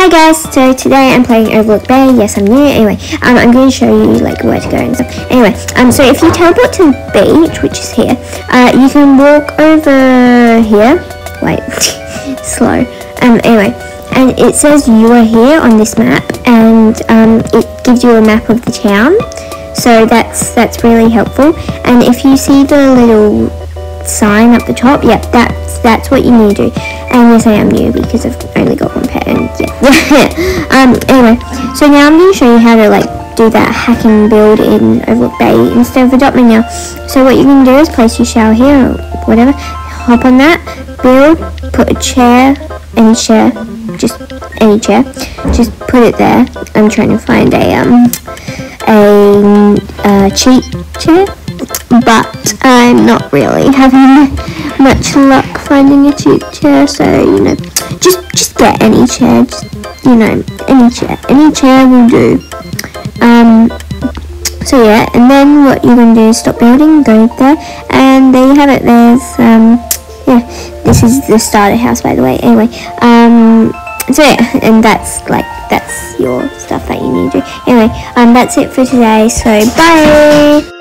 Hi guys, so today I'm playing Overlook Bay. Yes, I'm new. Anyway, um, I'm going to show you like where to go and stuff. Anyway, um, so if you teleport to the beach, which is here, uh, you can walk over here. Wait, slow. Um, anyway, and it says you are here on this map, and um, it gives you a map of the town. So that's that's really helpful. And if you see the little sign up the top, yep, that's that's what you need to do. And yes, I am new because I've only got one pet, and yeah. um, anyway, so now I'm going to show you how to like do that hacking build in Overlook Bay instead of adopt me now. So what you can do is place your shower here or whatever, hop on that, build, put a chair, any chair, just any chair, just put it there. I'm trying to find a um a uh, cheap chair, I'm not really having much luck finding a cheap chair. So you know, just just get any chair, just, you know, any chair, any chair will do. Um, so yeah, and then what you're going to do is stop building, go there, and there you have it. There's um, yeah, this is the starter house by the way. Anyway, um, so yeah, and that's like that's your stuff that you need to do. Anyway, um, that's it for today. So bye.